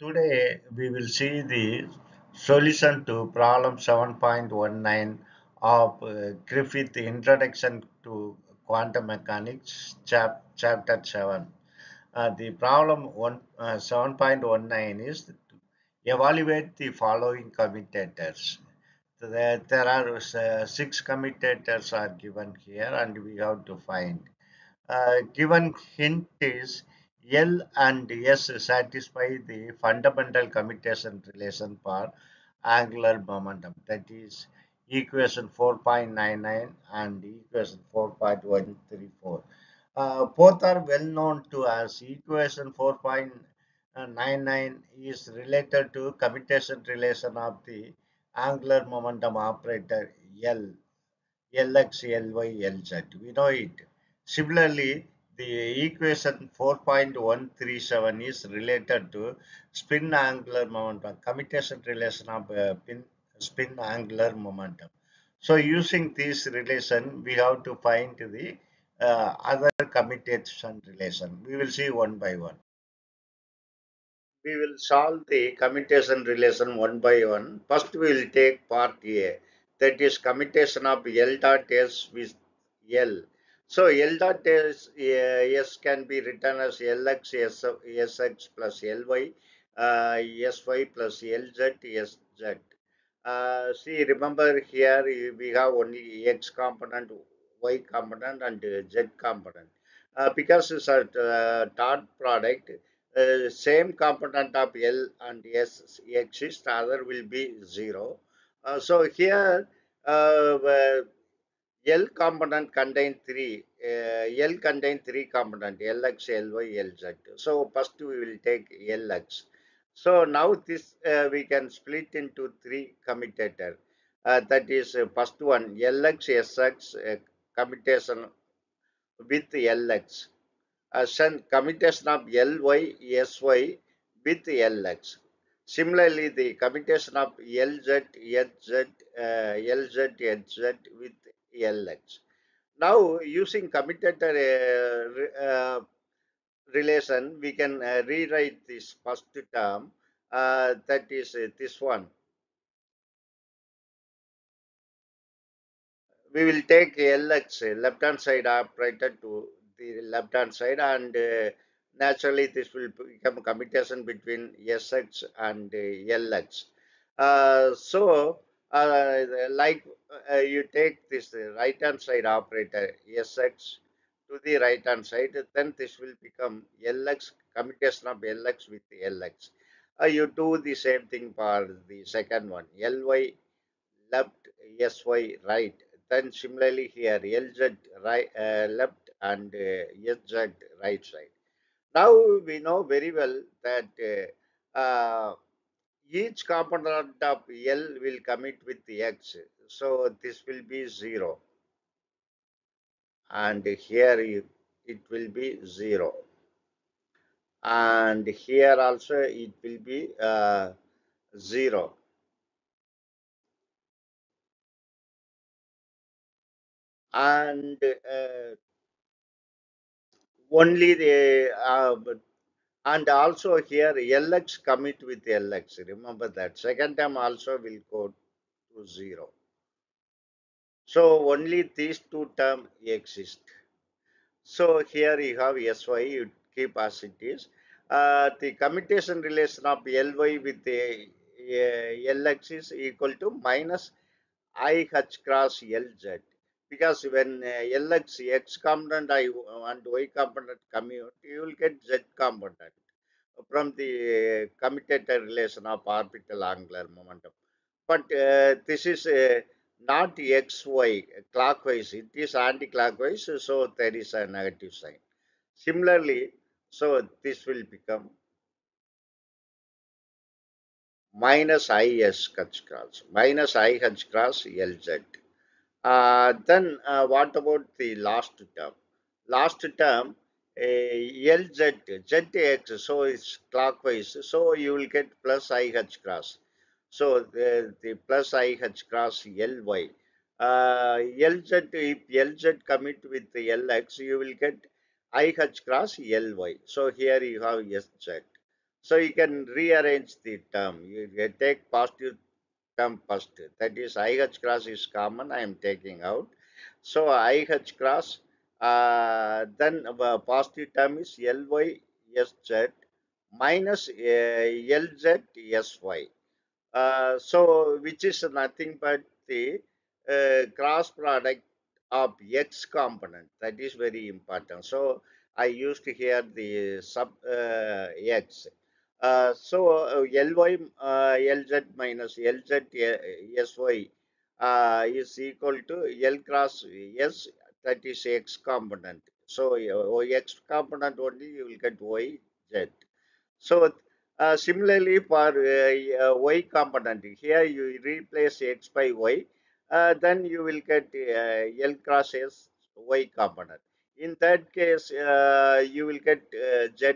Today we will see the solution to problem 7.19 of uh, Griffith Introduction to Quantum Mechanics chap chapter 7. Uh, the problem uh, 7.19 is evaluate the following commutators. There, there are uh, six commutators are given here and we have to find. Uh, given hint is L and S satisfy the fundamental commutation relation for angular momentum. That is equation 4.99 and equation 4.134. Uh, both are well known to us. Equation 4.99 is related to commutation relation of the angular momentum operator L, Lx, Ly, Lz. We know it. Similarly, the equation 4.137 is related to spin angular momentum, commutation relation of uh, pin, spin angular momentum. So using this relation, we have to find the uh, other commutation relation. We will see one by one. We will solve the commutation relation one by one. First, we will take part A, that is commutation of L dot S with L. So L dot S, uh, S can be written as Lx S, Sx plus Ly, uh, Sy plus Lz, Sz. Uh, see, remember here we have only X component, Y component and Z component. Uh, because it's a uh, dot product, uh, same component of L and S exists, other will be 0. Uh, so here uh, L component contain three. Uh, L contain three component Lx, Ly, Lz. So first we will take Lx. So now this uh, we can split into three commutator. Uh, that is uh, first one Lx, Sx uh, commutation with Lx. Uh, commutation of Ly, Sy with Lx. Similarly, the commutation of Lz, Hz, uh, Lz, Hz with Lx. Now, using commutator uh, uh, relation, we can uh, rewrite this first term, uh, that is uh, this one. We will take Lx, left hand side operator to the left hand side and uh, naturally this will become commutation between Sx and Lx. so, uh, like uh, you take this right hand side operator Sx to the right hand side, then this will become Lx, commutation of Lx with Lx. Uh, you do the same thing for the second one, Ly left, Sy right. Then similarly here, Lz right, uh, left and Sz right side. Now we know very well that each component of L will commute with X. So this will be 0. And here it will be 0. And here also it will be uh, 0. And uh, only the uh, and also here Lx commute with Lx. Remember that. Second term also will go to 0. So only these two terms exist. So here you have Sy, you keep as it is. Uh, the commutation relation of Ly with the uh, Lx is equal to minus I h cross Lz. Because when uh, Lx, x component I, and y component commute, you will get z component from the commutator relation of orbital angular momentum. But uh, this is uh, not xy clockwise, it is anti-clockwise, so there is a negative sign. Similarly, so this will become minus is h cross, minus i h cross lz. Uh, then uh, what about the last term? Last term LZ, ZX, so it's clockwise. So you will get plus IH cross. So the, the plus IH cross LY. Uh, LZ, if LZ commute with the LX, you will get IH cross LY. So here you have SZ. So you can rearrange the term. You, you take positive term first. That is IH cross is common. I am taking out. So IH cross, uh, then uh, positive term is LY SZ minus uh, LZ SY. Uh, so which is nothing but the uh, cross product of x component. That is very important. So I used here the sub uh, x. Uh, so uh, Ly uh, Lz minus Lz Sy uh, is equal to L cross S that is x component. So uh, x component only you will get Y Z. So uh, similarly for uh, y component here you replace x by y uh, then you will get uh, L cross S y component. In that case uh, you will get uh, Z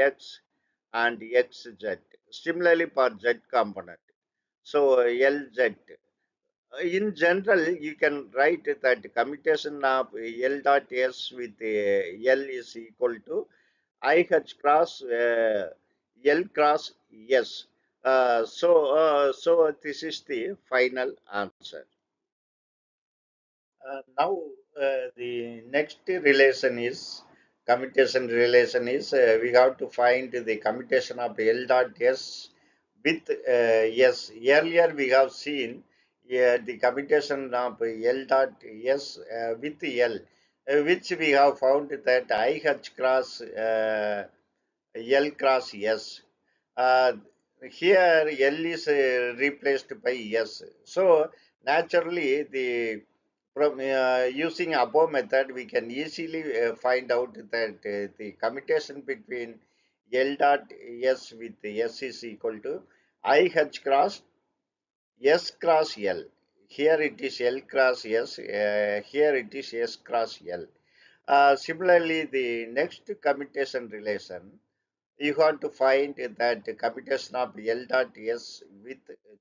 x and xz. Similarly for z component. So Lz. In general, you can write that commutation of L dot S with L is equal to IH cross uh, L cross S. Uh, so, uh, so this is the final answer. Uh, now, uh, the next relation is commutation relation is uh, we have to find the commutation of L dot S with S. Earlier we have seen the commutation of L dot S with L uh, which we have found that IH cross uh, L cross S. Uh, here L is replaced by S. So naturally the from uh, using above method we can easily uh, find out that uh, the commutation between L dot S with S is equal to IH cross S cross L here it is L cross S, uh, here it is S cross L. Uh, similarly, the next commutation relation, you have to find that commutation of L dot S with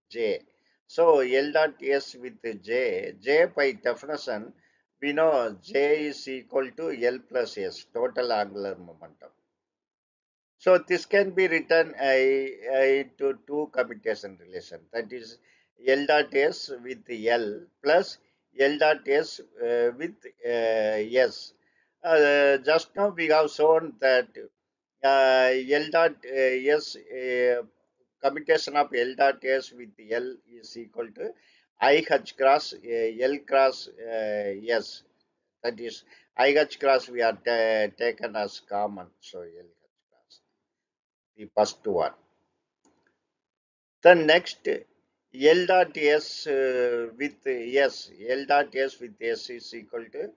J. So, L dot S with J, J by definition, we know J is equal to L plus S, total angular momentum. So, this can be written into two commutation relation, that is L dot S with L plus L dot S uh, with uh, S. Uh, just now we have shown that uh, L dot uh, S uh, commutation of L dot S with L is equal to IH cross L cross S. That is IH cross we are taken as common. So LH cross, the first one. The next L dot S uh, with S, L dot S with S is equal to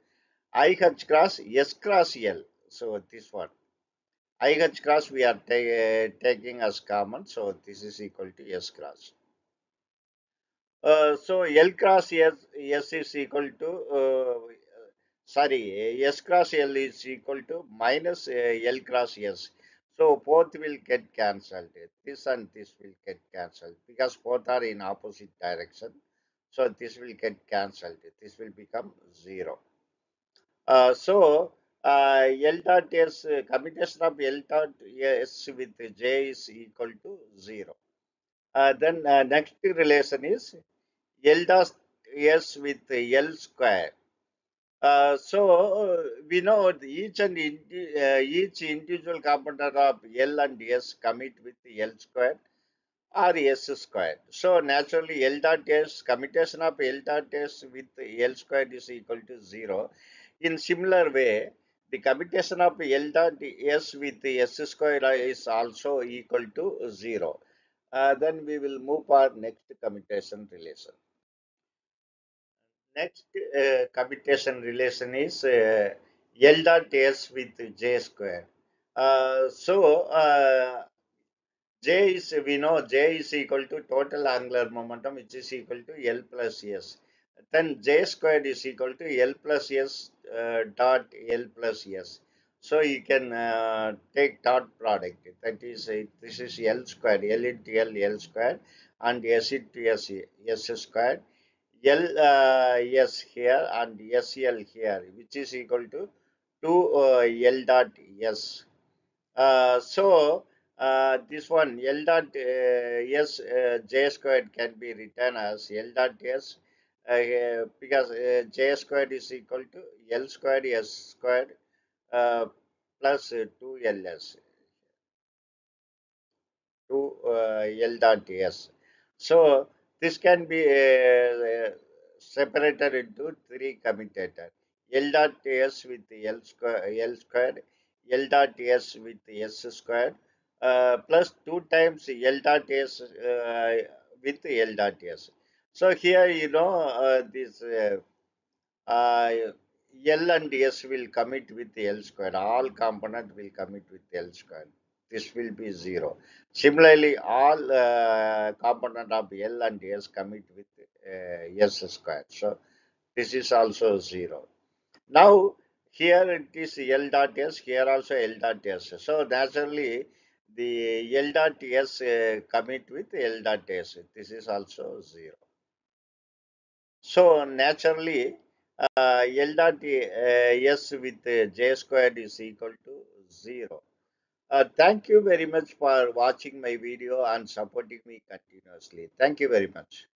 IH cross S cross L. So this one. IH cross we are ta taking as common. So this is equal to S cross. Uh, so L cross S, S is equal to, uh, sorry, S cross L is equal to minus uh, L cross S. So both will get cancelled. This and this will get cancelled because both are in opposite direction. So this will get cancelled. This will become 0. Uh, so uh, L dot S, commutation of L dot S with J is equal to 0. Uh, then uh, next relation is L dot S with L square. Uh, so we know each and uh, each individual component of L and S commute with L squared or S squared. So naturally L dot S commutation of L dot S with L squared is equal to 0. In similar way, the commutation of L dot S with S squared is also equal to 0. Uh, then we will move for next commutation relation next uh, commutation relation is uh, L dot S with J square. Uh, so, uh, J is, we know J is equal to total angular momentum which is equal to L plus S. Then J squared is equal to L plus S dot L plus S. So, you can uh, take dot product that is, this is L squared, L into L, L squared and S into S, S squared L uh, S here and SL here, which is equal to 2 uh, L dot S. Uh, so, uh, this one L dot uh, S uh, J squared can be written as L dot S uh, because uh, J squared is equal to L squared S squared uh, plus 2ls 2 L dot S. So this can be uh, separated into three commutator. L dot S with L square, L squared, L dot S with S squared, uh, plus 2 times L dot S uh, with L dot S. So here, you know, uh, this uh, uh, L and S will commute with L squared. All component will commute with L squared. This will be 0. Similarly, all uh, component of L and S commute with uh, S squared. So, this is also 0. Now, here it is L dot S, here also L dot S. So, naturally, the L dot S uh, commute with L dot S. This is also 0. So, naturally, uh, L dot uh, S with J squared is equal to 0. Uh, thank you very much for watching my video and supporting me continuously. Thank you very much.